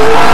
you.